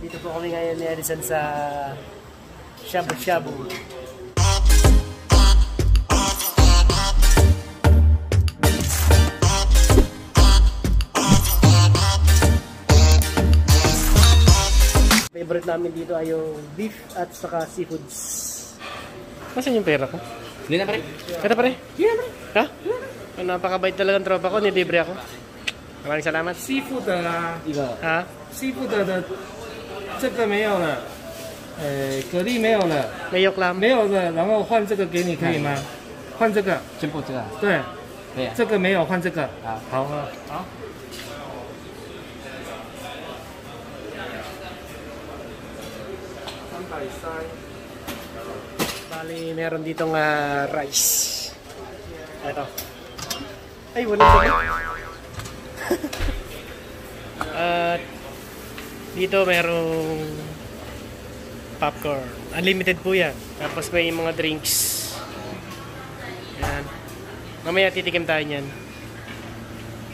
nandito po kami ngayon ni Edison sa Shabu Shabu. Favorite namin dito ay yung beef at saka seafoods. Nasaan yung pera ko? Hindi na pare. Kata pare? Hindi na pare. Ha? Oh, napakabait talagang tropa ko, nilibre ako. Maraming salamat. Seafood ah. Iba. Ha? Seafood ah. 这个没有了，呃，蛤蜊没有了，Mayok lam. 没有了，然后换这个给你可以吗？换这个，全部这个对，可以啊。这个没有，换这个。好，好啊，好。Bali, meron ditong ah, rice. Ito. Ay, wala ba? At Dito mayroong popcorn. Unlimited po yan. Tapos may mga drinks. Ayan. Mamaya titikim tayo niyan.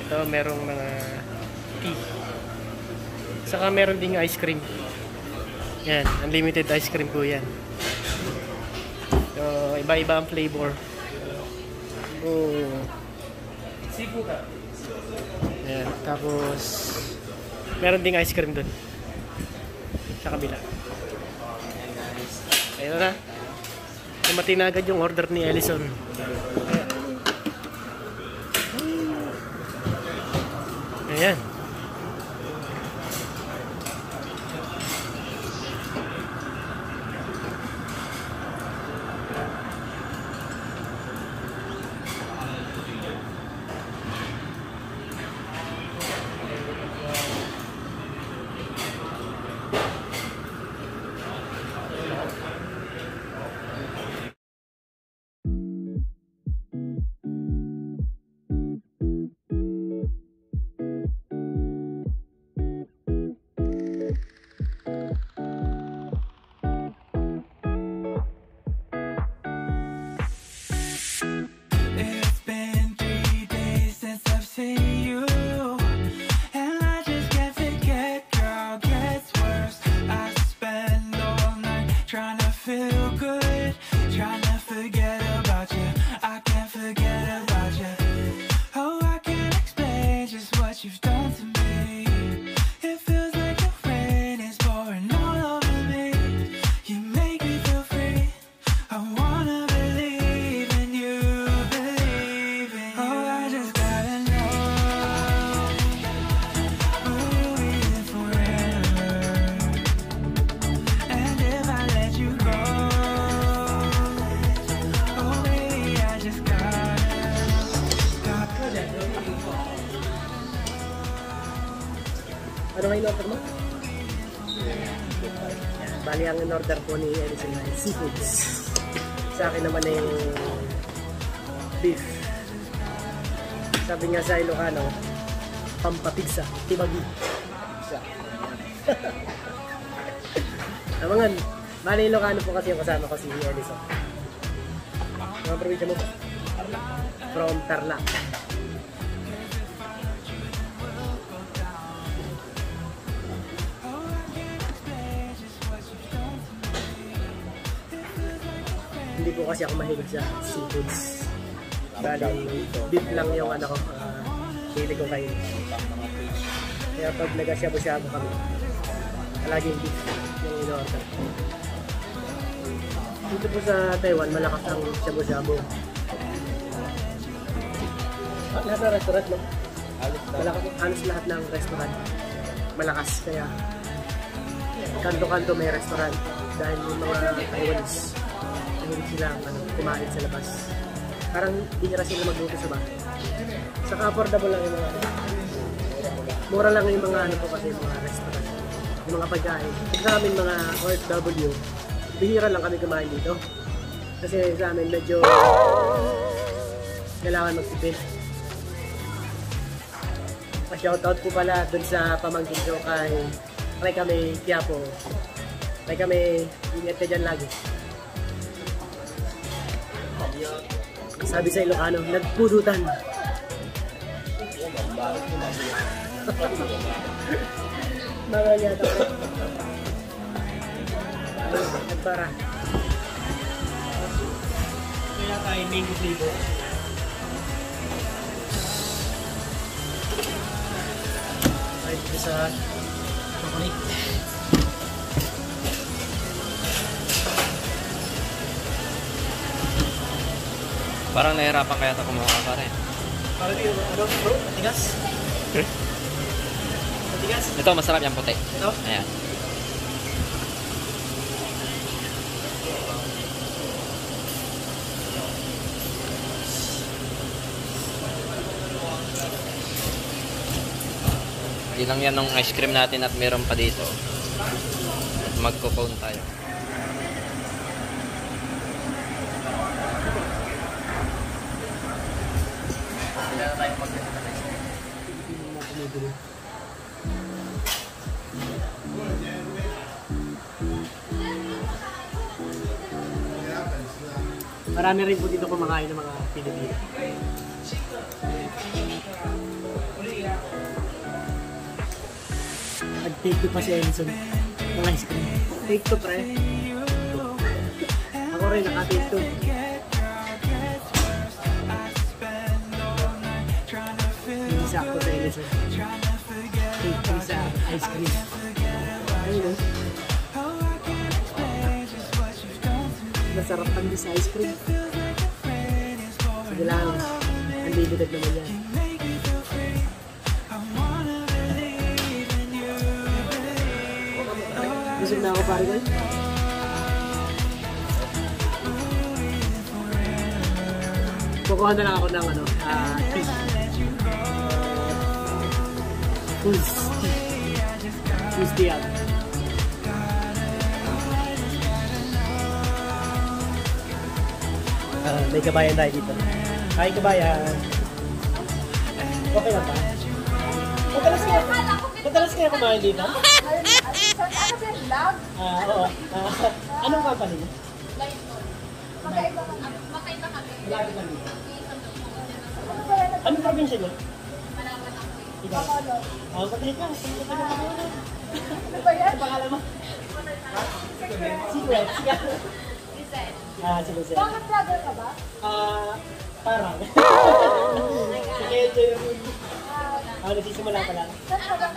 Ito merong mga tea. Saka meron ding ice cream. Yan. Unlimited ice cream po yan. So, iba-iba ang flavor. Oh. sipu Sibuka. Yan. Tapos meron ding ice cream dun. Sa kabila. Ayun na. Dumating na agad yung order ni Ellison. Ayan. It's Bali, ang in-order po ni Edison ay seafoods. Sa akin naman ay yung beef. Sabi nga sa Ilocano, pampapigsa, tibagi. Pizza. Amangan, bali Ilocano po kasi yung kasama ko si Edison. Mga probinsya mo ba? From Tarlac. Hindi po kasi ako mahilig sa seafoods. Bali, beef lang yung ano ko, uh, hilig ko kayo. Kaya pag nag-shabu-shabu kami, palaging beef yung in-order. Dito po sa Taiwan, malakas ang shabu-shabu. Ah, lahat ng restaurant, no? Halos lahat ng restaurant. Malakas, kaya kanto-kanto may restaurant dahil yung mga Taiwanese hindi sila ano, kumain sa labas. Parang bihira sila magluto sa bahay. Saka affordable lang yung mga ano. Mura lang yung mga ano po kasi yung mga restaurant. Yung mga pagkain. Sa amin mga OFW, bihira lang kami kumain dito. Kasi sa amin medyo kailangan magtipid. Pa-shoutout po pala dun sa pamangkin ko kay kami Quiapo. Kami ingat ka dyan lagi. Sabi sa Ilocano, nagpudutan. Mga yata. Nagpara. Kaya tayo mango flavor. Tayo dito sa chocolate. Parang nahirapan kaya ito kumuha pa rin. Parang yung ano bro, matigas. Matigas. Ito, masarap yung puti. Ito. Ayan. Ilang yan ng ice cream natin at meron pa dito. At magko-cone tayo. Hindi mo kumibili. Marami rin po dito kumakain ng mga Pilipino. Nag-take two pa si Enson ng ice cream. Take two, pre. Ako rin, naka-take two. Hindi sakto sa. Take two sa ice cream. Masarap ang sa ice cream. Sige lang. Unlimited naman yan. Busog na ako pare ko. Kukuha na lang ako ng ano, ah, tea. Foods tea. Foods tea yan. Ah, may kabayan tayo dito. Hi, kabayan. Okay lang ba? Madalas kaya, madalas kaya kumain dito? Ah, oo. Ah, anong company? Malapit lang dito. Anong probinsya niyo? Ah, pati ka. Ano ba yan? Pangalan mo? Secret. Ah, sige, sige. Bakit vlogger ka ba? Ah, parang. Sige, ito yung... Ah, nagsisimula pa lang. Saan ka ba?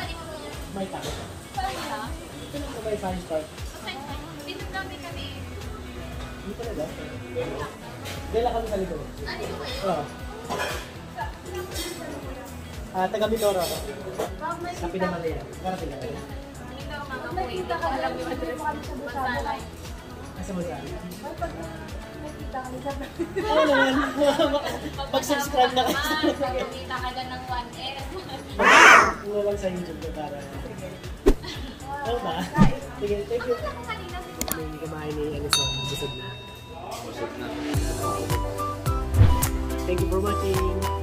May tako. Saan ka? Ito lang sa may science park. Dito kami kami. Hindi talaga. Dala kami sa likod. Oo. Ah, taga Mindoro ako. Sa Pinamalaya. Karating ako. Nakita ka alam mo address mo kami sa Busana. Kasi mo saan? Nakita kami sa Oo naman. Mag-subscribe na kayo. Nakita ka dyan ng 1S. Ano lang sa YouTube ko para. Oo ba? Sige, thank you. Kanina May kumain ni ano sa busog na. Thank you for watching.